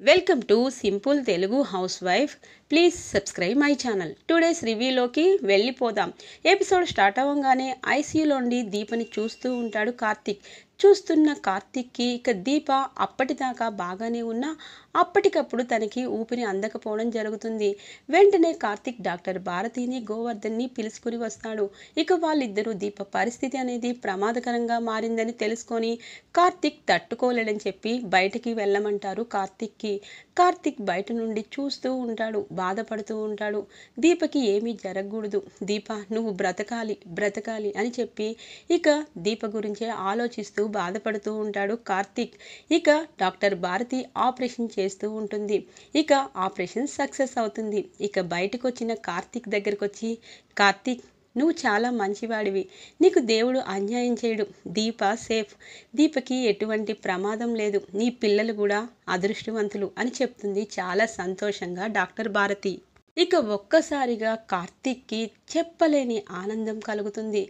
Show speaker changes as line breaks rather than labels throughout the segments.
Welcome to simple Telugu housewife please subscribe my channel today's రివ్యూలోకి వెళ్ళిపోదాం. Episode start అవ్వగానే ఐసీయూలోండి దీపని చూస్తూ ఉంటాడు కార్తిక్. చూస్తున్న కార్తిక్కి ఇక దీప అప్పటిదాకా బాగానే ఉన్నా అప్పటికప్పుడు తనకి ఊపిరి అందకపోవడం జరుగుతుంది. వెంటనే కార్తిక్ డాక్టర్ భారతిని గోవర్ధన్ని పిలుచుకుని వస్తాడు. ఇక వాళ్ళిద్దరూ దీప పరిస్థితి అనేది ప్రమాదకరంగా మారిందని తెలుసుకొని కార్తిక్ తట్టుకోలేడని చెప్పి బయటికి వెళ్ళమంటారు కార్తిక్కి. కార్తిక్ బయట నుండి చూస్తూ ఉంటాడు బాధపడుతూ ఉంటాడు. దీపకి ఏమీ జరగకూడదు. దీప నువ్వు బ్రతకాలి బ్రతకాలి అని చెప్పి ఇక దీప గురించే ఆలోచిస్తూ బాధపడుతూ ఉంటాడు కార్తీక్. ఇక డాక్టర్ భారతి ఆపరేషన్ చేస్తూ ఉంటుంది. ఇక ఆపరేషన్ సక్సెస్ అవుతుంది. ఇక బయటకు వచ్చిన కార్తీక్ దగ్గరకు వచ్చి కార్తీక్ నువ్వు చాలా మంచివాడివి. నీకు దేవుడు అన్యాయం చేయడు. దీప సేఫ్. దీపకి ఎటువంటి ప్రమాదం లేదు. నీ పిల్లలు కూడా అదృష్టవంతులు అని చెప్తుంది చాలా సంతోషంగా డాక్టర్ భారతి. ఇక ఒక్కసారిగా కార్తిక్కి చెప్పలేని ఆనందం కలుగుతుంది.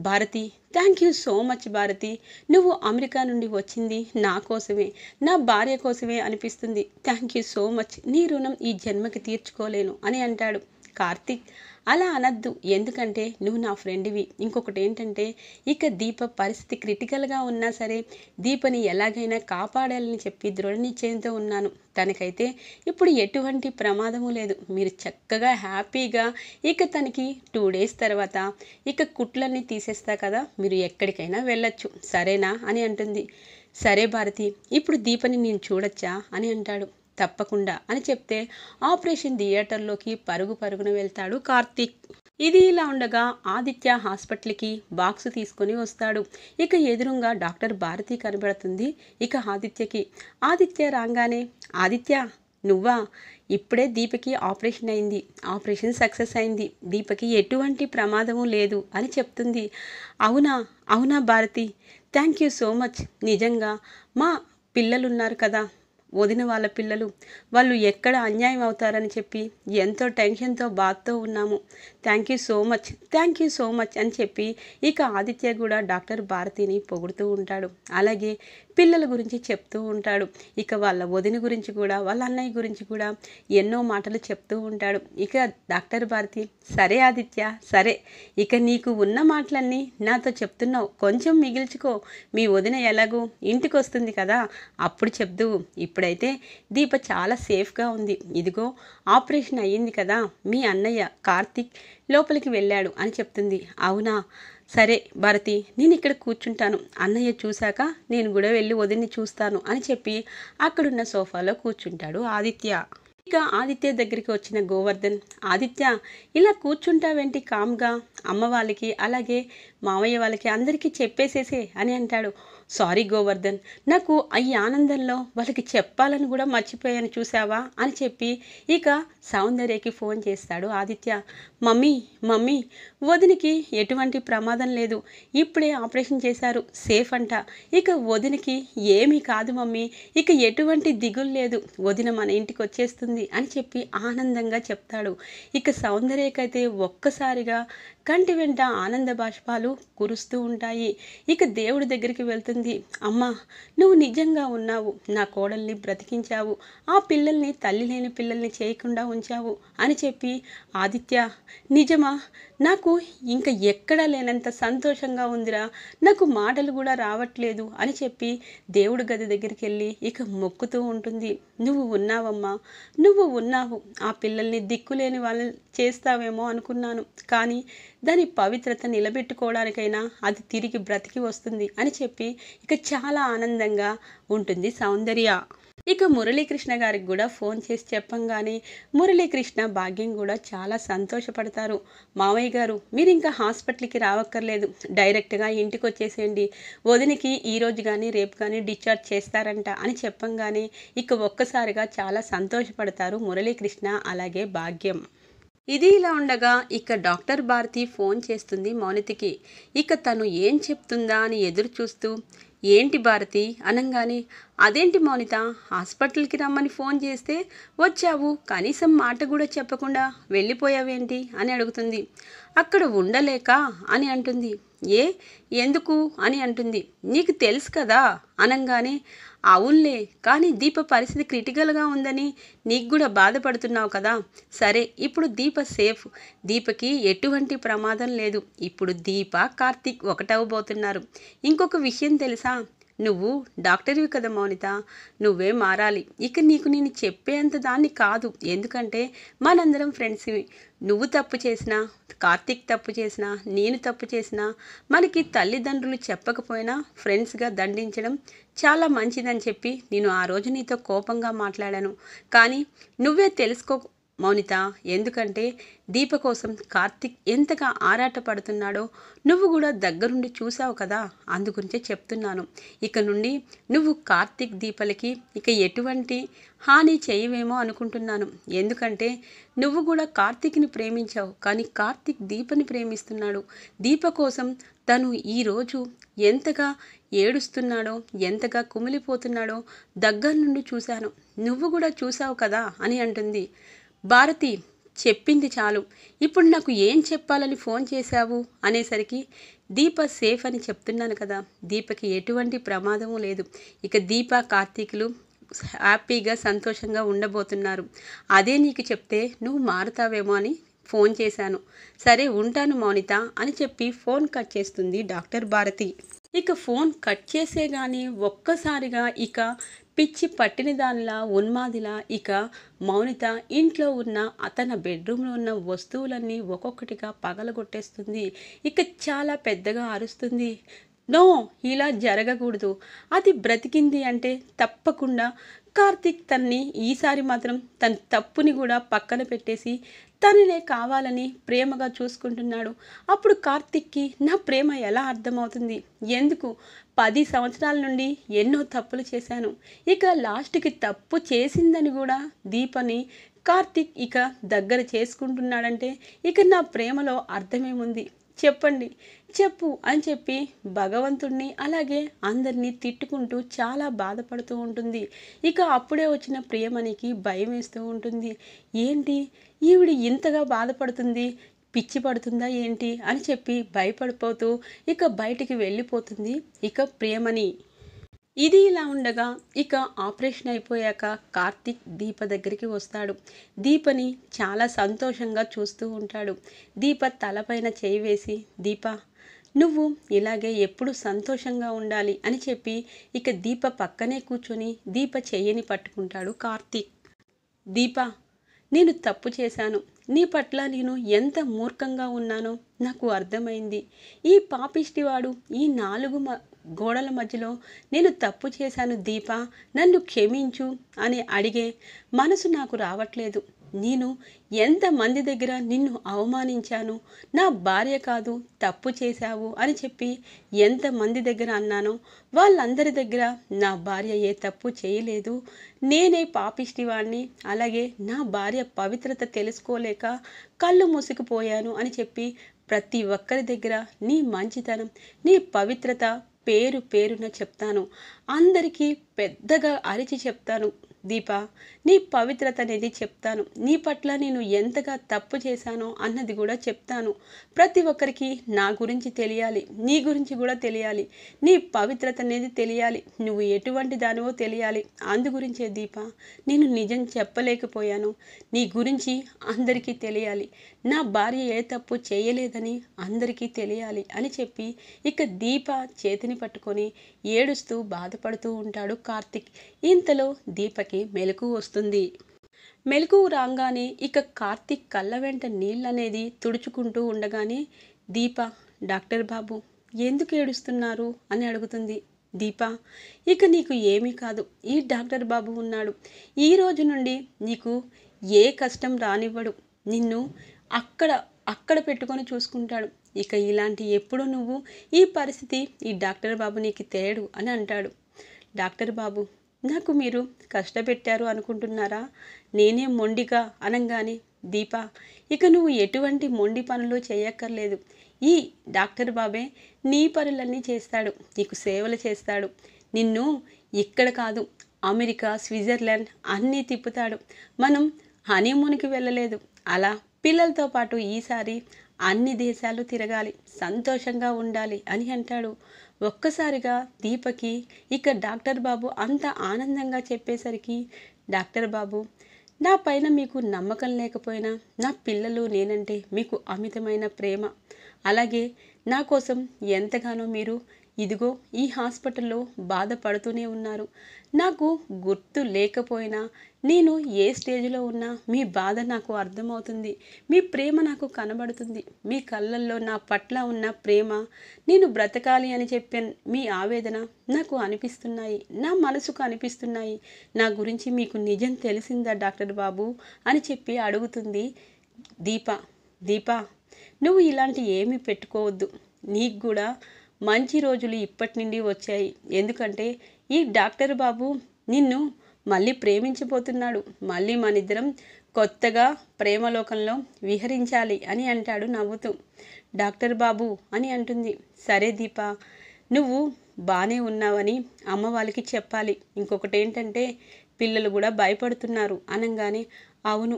Bharati thank you so much Bharati. నువ్వు అమెరికా నుండి వచ్చింది నా కోసమే నా భార్య కోసమే అనిపిస్తుంది. Thank you so much. నీ రుణం ఈ జన్మకి తీర్చుకోలేను అని అంటాడు. కార్తిక్. అలా అనద్దు. ఎందుకంటే నువ్వు నా ఫ్రెండ్వి. ఇంకొకటి ఏంటంటే ఇక దీప పరిస్థితి క్రిటికల్గా ఉన్నా సరే దీపని ఎలాగైనా కాపాడాలని చెప్పి దృఢ నిశ్చయంతో ఉన్నాను. తనకైతే ఇప్పుడు ఎటువంటి ప్రమాదము లేదు. మీరు చక్కగా హ్యాపీగా ఇక తనకి టూ డేస్ తర్వాత ఇక కుట్లన్నీ తీసేస్తా కదా మీరు ఎక్కడికైనా వెళ్ళొచ్చు. సరేనా? అని అంటుంది. సరే భారతి ఇప్పుడు దీపని నేను చూడొచ్చా? అని అంటాడు. తప్పకుండా అని చెప్తే ఆపరేషన్ థియేటర్లోకి పరుగు పరుగున వెళ్తాడు కార్తీక్. ఇది ఇలా ఉండగా ఆదిత్య హాస్పిటల్కి బాక్స్ తీసుకొని వస్తాడు. ఇక ఎదురుగా డాక్టర్ భారతి కనబడుతుంది. ఇక ఆదిత్యకి ఆదిత్య రాగానే ఆదిత్య నువ్వా? ఇప్పుడే దీపకి ఆపరేషన్ అయింది. ఆపరేషన్ సక్సెస్ అయింది. దీపకి ఎటువంటి ప్రమాదము లేదు అని చెప్తుంది. అవునా అవునా Bharati? Thank you so much. నిజంగా మా పిల్లలున్నారు కదా. వదిన వాళ్ళ పిల్లలు. వాళ్ళు ఎక్కడ అన్యాయం అవుతారని చెప్పి ఎంతో టెన్షన్తో బాధతో ఉన్నాము. Thank you so much thank you so much అని చెప్పి ఇక ఆదిత్య కూడా డాక్టర్ భారతిని పొగుడుతూ ఉంటాడు. అలాగే పిల్లల గురించి చెప్తూ ఉంటాడు. ఇక వాళ్ళ వదిన గురించి కూడా వాళ్ళ అన్నయ్య గురించి కూడా ఎన్నో మాటలు చెప్తూ ఉంటాడు. ఇక డాక్టర్ భారతి సరే ఆదిత్య సరే ఇక నీకు ఉన్న మాటలన్నీ నాతో చెప్తున్నావు. కొంచెం మిగిల్చుకో. మీ వదిన ఎలాగో ఇంటికి వస్తుంది కదా అప్పుడు చెప్దు ఇప్పుడైతే దీప చాలా సేఫ్గా ఉంది. ఇదిగో ఆపరేషన్ అయ్యింది కదా మీ అన్నయ్య కార్తిక్ లోపలికి వెళ్ళాడు అని చెప్తుంది. అవునా? సరే భారతి నేను ఇక్కడ కూర్చుంటాను. అన్నయ్య చూశాక నేను కూడా వెళ్ళి వదిలిని చూస్తాను అని చెప్పి అక్కడున్న సోఫాలో కూర్చుంటాడు ఆదిత్య. ఇక ఆదిత్య దగ్గరికి వచ్చిన గోవర్ధన్ ఆదిత్య ఇలా కూర్చుంటావేంటి కామ్గా? అమ్మ వాళ్ళకి అలాగే మామయ్య వాళ్ళకి అందరికీ చెప్పేసేసే అని అంటాడు. సారీ గోవర్ధన్ నాకు ఈ ఆనందంలో వాళ్ళకి చెప్పాలని కూడా మర్చిపోయాను చూసావా అని చెప్పి ఇక సౌందర్యకి ఫోన్ చేస్తాడు ఆదిత్య. మమ్మీ మమ్మీ వదినికి ఎటువంటి ప్రమాదం లేదు. ఇప్పుడే ఆపరేషన్ చేశారు సేఫ్ అంట. ఇక వదినికి ఏమీ కాదు మమ్మీ. ఇక ఎటువంటి దిగులు లేదు. వదిన మన ఇంటికి వచ్చేస్తుంది అని చెప్పి ఆనందంగా చెప్తాడు. ఇక సౌందర్యకైతే ఒక్కసారిగా కంటి వెంట ఆనంద బాష్పాలు కురుస్తూ ఉంటాయి. ఇక దేవుడి దగ్గరికి వెళ్తుంది అమ్మా నువ్వు నిజంగా ఉన్నావు. నా కోడల్ని బ్రతికించావు. ఆ పిల్లల్ని తల్లి లేని పిల్లల్ని చేయకుండా ఉంచావు అని చెప్పి ఆదిత్య నిజమా? నాకు ఇంకా ఎక్కడా లేనంత సంతోషంగా ఉందిరా. నాకు మాటలు కూడా రావట్లేదు అని చెప్పి దేవుడు గది దగ్గరికి వెళ్ళి ఇక మొక్కుతూ ఉంటుంది. నువ్వు ఉన్నావమ్మా. నువ్వు ఉన్నావు. ఆ పిల్లల్ని దిక్కులేని వాళ్ళని చేస్తావేమో అనుకున్నాను. కానీ దాని పవిత్రత నిలబెట్టుకోవడానికైనా అది తిరిగి బ్రతికి వస్తుంది అని చెప్పి ఇక చాలా ఆనందంగా ఉంటుంది సౌందర్య. ఇక మురళీకృష్ణ గారికి కూడా ఫోన్ చేసి చెప్పంగానే మురళీకృష్ణ భాగ్యం కూడా చాలా సంతోషపడతారు. మావయ్య గారు మీరు ఇంకా హాస్పిటల్కి రావక్కర్లేదు. డైరెక్ట్గా ఇంటికి వచ్చేసేయండి వదినికి ఈరోజు కానీ రేపు కానీ డిశ్చార్జ్ చేస్తారంట అని చెప్పంగానే ఇక ఒక్కసారిగా చాలా సంతోషపడతారు మురళీకృష్ణ అలాగే భాగ్యం. ఇది ఇలా ఉండగా ఇక డాక్టర్ భారతి ఫోన్ చేస్తుంది మౌనితికి. ఇక తను ఏం చెప్తుందా అని ఎదురు చూస్తూ ఏంటి భారతి? అనంగానే అదేంటి మౌనిత? హాస్పిటల్కి రమ్మని ఫోన్ చేస్తే వచ్చావు. కనీసం మాట కూడా చెప్పకుండా వెళ్ళిపోయావేంటి? అని అడుగుతుంది. అక్కడ ఉండలేక? అని అంటుంది. ఏ? ఎందుకు? అని అంటుంది. నీకు తెలుసు కదా? అనంగానే అవునులే కానీ దీప పరిస్థితి క్రిటికల్గా ఉందని నీకు కూడా బాధపడుతున్నావు కదా. సరే ఇప్పుడు దీప సేఫ్. దీపకి ఎటువంటి ప్రమాదం లేదు. ఇప్పుడు దీప కార్తీక్ ఒకటవబోతున్నారు. ఇంకొక విషయం తెలుసా? నువ్వు డాక్టర్వి కదా మౌనిత. నువ్వే మారాలి. ఇక నీకు నేను చెప్పేంత దాన్ని కాదు. ఎందుకంటే మనందరం ఫ్రెండ్స్వి. నువ్వు తప్పు చేసినా కార్తీక్ తప్పు చేసినా నేను తప్పు చేసినా మనకి తల్లిదండ్రులు చెప్పకపోయినా ఫ్రెండ్స్గా దండించడం చాలా మంచిదని చెప్పి నేను ఆ రోజు నీతో కోపంగా మాట్లాడాను. కానీ నువ్వే తెలుసుకో మౌనిత ఎందుకంటే దీప కోసం కార్తిక్ ఎంతగా ఆరాటపడుతున్నాడో నువ్వు కూడా దగ్గరుండి చూసావు కదా అందుగురించే చెప్తున్నాను. ఇక నుండి నువ్వు కార్తిక్ దీపలకి ఇక ఎటువంటి హాని చేయవేమో అనుకుంటున్నాను. ఎందుకంటే నువ్వు కూడా కార్తీక్ని ప్రేమించావు కానీ కార్తీక్ దీపని ప్రేమిస్తున్నాడు. దీప కోసం తను ఈరోజు ఎంతగా ఏడుస్తున్నాడో ఎంతగా కుమిలిపోతున్నాడో దగ్గర నుండి చూశాను. నువ్వు కూడా చూసావు కదా అని అంటుంది. భారతి చెప్పింది చాలు. ఇప్పుడు నాకు ఏం చెప్పాలని ఫోన్ చేశావు? అనేసరికి దీప సేఫ్ అని చెప్తున్నాను కదా. దీపకి ఎటువంటి ప్రమాదము లేదు. ఇక దీప కార్తీకులు హ్యాపీగా సంతోషంగా ఉండబోతున్నారు. అదే నీకు చెప్తే నువ్వు మారుతావేమో అని ఫోన్ చేశాను. సరే ఉంటాను మౌనిత అని చెప్పి ఫోన్ కట్ చేస్తుంది డాక్టర్ భారతి. ఇక ఫోన్ కట్ చేసే కానీ ఒక్కసారిగా ఇక పిచ్చి పట్టిన దానిలా ఉన్మాదిలా ఇక మౌనిత ఇంట్లో ఉన్న అతన బెడ్రూమ్లో ఉన్న వస్తువులన్నీ ఒక్కొక్కటిగా పగలగొట్టేస్తుంది. ఇక చాలా పెద్దగా అరుస్తుంది. నో ఇలా జరగకూడదు. అది బ్రతికింది అంటే తప్పకుండా కార్తీక్ తన్ని ఈసారి మాత్రం తన తప్పుని కూడా పక్కన పెట్టేసి తననే కావాలని ప్రేమగా చూసుకుంటున్నాడు. అప్పుడు కార్తిక్కి నా ప్రేమ ఎలా అర్థమవుతుంది? ఎందుకు? పది సంవత్సరాల నుండి ఎన్నో తప్పులు చేశాను. ఇక లాస్ట్కి తప్పు చేసిందని కూడా దీపని కార్తిక్ ఇక దగ్గర చేసుకుంటున్నాడంటే ఇక నా ప్రేమలో అర్థమేముంది? చెప్పండి. చెప్పు అని చెప్పి భగవంతుణ్ణి అలాగే అందరినీ తిట్టుకుంటూ చాలా బాధపడుతూ ఉంటుంది. ఇక అప్పుడే వచ్చిన ప్రియమణికి భయం వేస్తూ ఉంటుంది. ఏంటి? ఈవిడ ఇంతగా బాధపడుతుంది. పిచ్చి పడుతుందా ఏంటి అని చెప్పి భయపడిపోతూ ఇక బయటికి వెళ్ళిపోతుంది ఇక ప్రియమణి. ఇది ఇలా ఉండగా ఇక ఆపరేషన్ అయిపోయాక కార్తిక్ దీప దగ్గరికి వస్తాడు. దీపని చాలా సంతోషంగా చూస్తూ ఉంటాడు. దీప తలపైన చేయి వేసి దీప నువ్వు ఇలాగే ఎప్పుడు సంతోషంగా ఉండాలి అని చెప్పి ఇక దీప పక్కనే కూర్చొని దీప చెయ్యని పట్టుకుంటాడు కార్తిక్. దీప నేను తప్పు చేశాను. నీ పట్ల నేను ఎంత మూర్ఖంగా ఉన్నానో నాకు అర్థమైంది. ఈ పాపిష్టివాడు ఈ నాలుగు మ గోడల మధ్యలో నేను తప్పు చేశాను దీప నన్ను క్షమించు అని అడిగే మనసు నాకు రావట్లేదు. నేను ఎంతమంది దగ్గర నిన్ను అవమానించాను? నా భార్య కాదు తప్పు చేశావు అని చెప్పి ఎంతమంది దగ్గర అన్నానో వాళ్ళందరి దగ్గర నా భార్య ఏ తప్పు చేయలేదు. నేనే పాపిష్టివాణ్ణి అలాగే నా భార్య పవిత్రత తెలుసుకోలేక కళ్ళు మూసుకుపోయాను అని చెప్పి ప్రతి ఒక్కరి దగ్గర నీ మంచితనం నీ పవిత్రత పేరు పేరున చెప్తాను. అందరికీ పెద్దగా అరిచి చెప్తాను. దీప నీ పవిత్రత అనేది చెప్తాను. నీ పట్ల నేను ఎంతగా తప్పు చేశానో అన్నది కూడా చెప్తాను. ప్రతి ఒక్కరికి నా గురించి తెలియాలి. నీ గురించి కూడా తెలియాలి. నీ పవిత్రత అనేది తెలియాలి. నువ్వు ఎటువంటి దానివో తెలియాలి. అందు గురించే దీప నేను నిజం చెప్పలేకపోయాను. నీ గురించి అందరికీ తెలియాలి. నా భార్య ఏ తప్పు చేయలేదని అందరికీ తెలియాలి అని చెప్పి ఇక దీప చేతిని పట్టుకొని ఏడుస్తూ బాధపడుతూ ఉంటాడు కార్తిక్. ఇంతలో దీపకి మెలకు వస్తుంది. మెలకు రాగానే ఇక కార్తీక్ కళ్ళ వెంట నీళ్ళనేది తుడుచుకుంటూ ఉండగానే దీప డాక్టర్ బాబు ఎందుకు ఏడుస్తున్నారు? అని అడుగుతుంది. దీప ఇక నీకు ఏమీ కాదు. ఈ డాక్టర్ బాబు ఉన్నాడు. ఈ రోజు నుండి నీకు ఏ కష్టం రానివ్వడు. నిన్ను అక్కడ అక్కడ పెట్టుకొని చూసుకుంటాడు. ఇక ఇలాంటి ఎప్పుడు నువ్వు ఈ పరిస్థితి ఈ డాక్టర్ బాబు నీకు తేడు అని అంటాడు. డాక్టర్ బాబు నాకు మీరు కష్టపెట్టారు అనుకుంటున్నారా? నేనే మొండిగా అనగానే దీప ఇక నువ్వు ఎటువంటి మొండి పనులు చేయక్కర్లేదు. ఈ డాక్టర్ బాబే నీ పనులన్నీ చేస్తాడు నీకు సేవలు చేస్తాడు. నిన్ను ఇక్కడ కాదు అమెరికా స్విట్జర్లాండ్ అన్నీ తిప్పుతాడు. మనం హనీమూన్కి వెళ్ళలేదు. అలా పిల్లలతో పాటు ఈసారి అన్ని దేశాలు తిరగాలి సంతోషంగా ఉండాలి అని అంటాడు. ఒక్కసారిగా దీపకి ఇక డాక్టర్ బాబు అంత ఆనందంగా చెప్పేసరికి డాక్టర్ బాబు నా పైన మీకు నమ్మకం లేకపోయినా నా పిల్లలు నేనంటే మీకు అమితమైన ప్రేమ. అలాగే నా కోసం ఎంతగానో మీరు ఇదిగో ఈ హాస్పిటల్లో బాధపడుతూనే ఉన్నారు. నాకు గుర్తు లేకపోయినా నేను ఏ స్టేజ్లో ఉన్నా మీ బాధ నాకు అర్థమవుతుంది. మీ ప్రేమ నాకు కనబడుతుంది. మీ కళ్ళల్లో నా పట్ల ఉన్న ప్రేమ నేను బ్రతకాలి అని చెప్పే మీ ఆవేదన నాకు అనిపిస్తున్నాయి. నా మనసుకు అనిపిస్తున్నాయి. నా గురించి మీకు నిజం తెలిసిందా డాక్టర్ బాబు? అని చెప్పి అడుగుతుంది దీప. దీప నువ్వు ఇలాంటి ఏమీ పెట్టుకోవద్దు. నీకు కూడా మంచి రోజులు ఇప్పటి నుండి వచ్చాయి. ఎందుకంటే ఈ డాక్టర్ బాబు నిన్ను మళ్ళీ ప్రేమించబోతున్నాడు. మళ్ళీ మనిద్దరం కొత్తగా ప్రేమలోకంలో విహరించాలి అని అంటాడు నవ్వుతూ. డాక్టర్ బాబు అని అంటుంది. సరే దీప నువ్వు బాగానే ఉన్నావని అమ్మ వాళ్ళకి చెప్పాలి. ఇంకొకటి ఏంటంటే పిల్లలు కూడా భయపడుతున్నారు అనగానే అవును.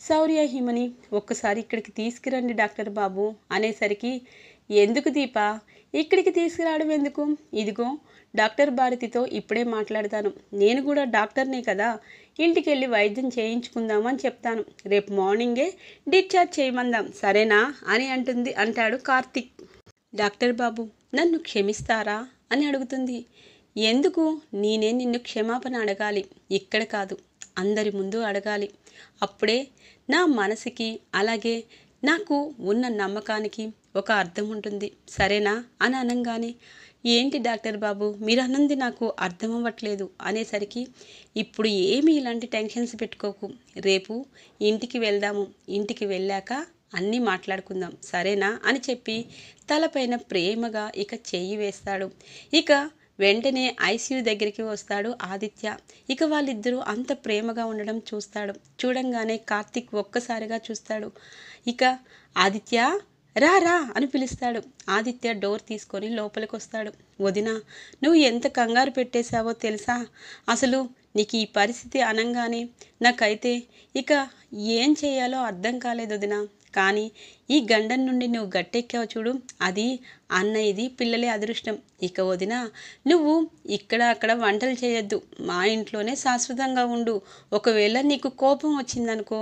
శౌర్య హిమని ఒక్కసారి ఇక్కడికి తీసుకురండి డాక్టర్ బాబు అనేసరికి ఎందుకు దీప ఇక్కడికి తీసుకురావడం ఎందుకు? ఇదిగో డాక్టర్ భారతితో ఇప్పుడే మాట్లాడతాను. నేను కూడా డాక్టర్నే కదా. ఇంటికి వెళ్ళి వైద్యం చేయించుకుందామని చెప్తాను. రేపు మార్నింగే డిశ్చార్జ్ చేయమందాం సరేనా? అని అంటుంది అంటాడు కార్తిక్. డాక్టర్ బాబు నన్ను క్షమిస్తారా? అని అడుగుతుంది. ఎందుకు? నేనే నిన్ను క్షమాపణ అడగాలి. ఇక్కడ కాదు అందరి ముందు అడగాలి. అప్పుడే నా మనసుకి అలాగే నాకు ఉన్న నమ్మకానికి ఒక అర్థం ఉంటుంది. సరేనా? అని అనగానే ఏంటి డాక్టర్ బాబు మీరు అన్నది నాకు అర్థం అవ్వట్లేదు అనేసరికి ఇప్పుడు ఏమీ ఇలాంటి టెన్షన్స్ పెట్టుకోకు. రేపు ఇంటికి వెళ్దాము. ఇంటికి వెళ్ళాక అన్నీ మాట్లాడుకుందాం. సరేనా? అని చెప్పి తలపైన ప్రేమగా ఇక చెయ్యి వేస్తాడు. ఇక వెంటనే ఐసీయూ దగ్గరికి వస్తాడు ఆదిత్య. ఇక వాళ్ళిద్దరూ అంత ప్రేమగా ఉండడం చూస్తాడు. చూడంగానే కార్తిక్ ఒక్కసారిగా చూస్తాడు. ఇక ఆదిత్య రా రా అని పిలుస్తాడు. ఆదిత్య డోర్ తీసుకొని లోపలికి వస్తాడు వదిన నువ్వు ఎంత కంగారు పెట్టేశావో తెలుసా? అసలు నీకు ఈ పరిస్థితి అనంగానే. నాకైతే ఇక ఏం చేయాలో అర్థం కాలేదు వదిన. కానీ ఈ గండం నుండి నువ్వు గట్టెక్కావు చూడు. అది అన్నయ్యది పిల్లలే అదృష్టం. ఇక వదిన నువ్వు ఇక్కడ అక్కడ వంటలు చేయొద్దు. మా ఇంట్లోనే శాశ్వతంగా ఉండు. ఒకవేళ నీకు కోపం వచ్చిందనుకో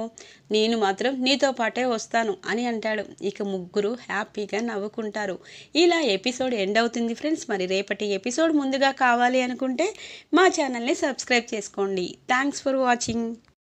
నేను మాత్రం నీతో పాటే వస్తాను అని అంటాడు. ఇక ముగ్గురు హ్యాపీగా నవ్వుకుంటారు. ఇలా ఎపిసోడ్ ఎండ్ అవుతుంది ఫ్రెండ్స్. మరి రేపటి ఎపిసోడ్ ముందుగా కావాలి అనుకుంటే మా ఛానల్ని సబ్స్క్రైబ్ చేసుకోండి. Thanks for watching.